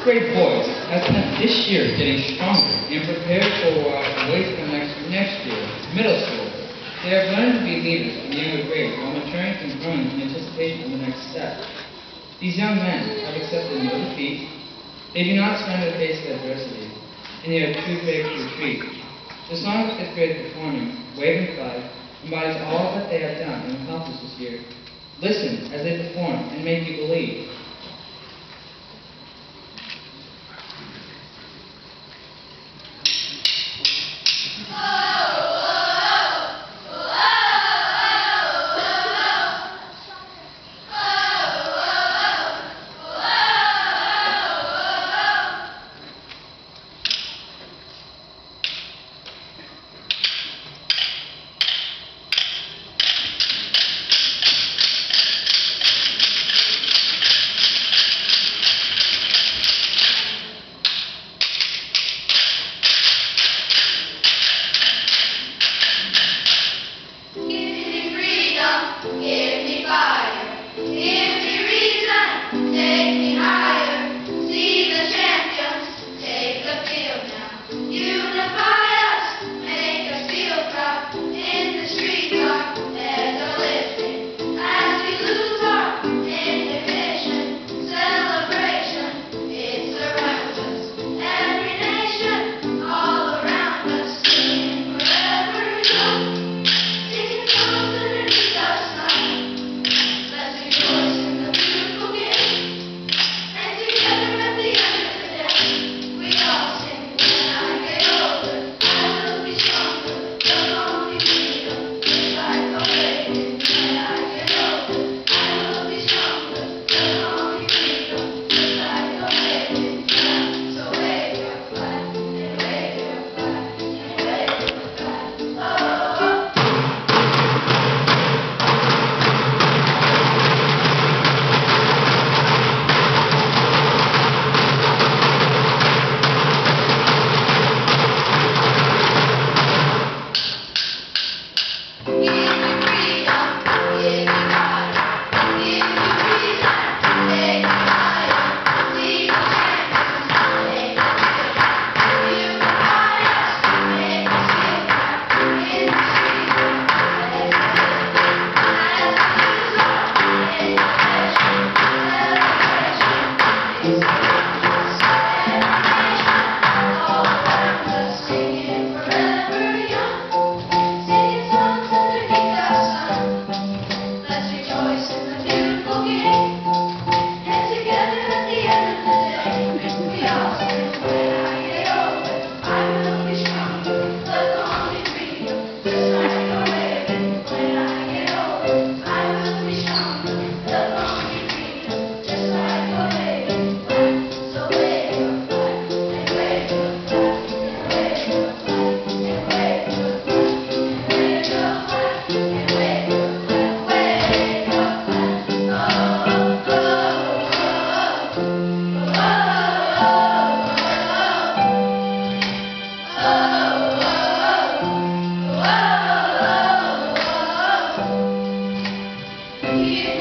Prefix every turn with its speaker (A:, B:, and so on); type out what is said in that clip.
A: Great grade boys have spent this year getting stronger and prepared for uh, what wait for next, next year, middle school. They have learned to be leaders in the younger grades while maturing and growing in anticipation of the next step. These young men have accepted no defeat. They do not stand in the face of adversity, and they are too big to retreat. The song of fifth grade performing, Wavin' Flag, embodies all that they have done and accomplished this year. Listen as they perform and make you believe.
B: Yeah.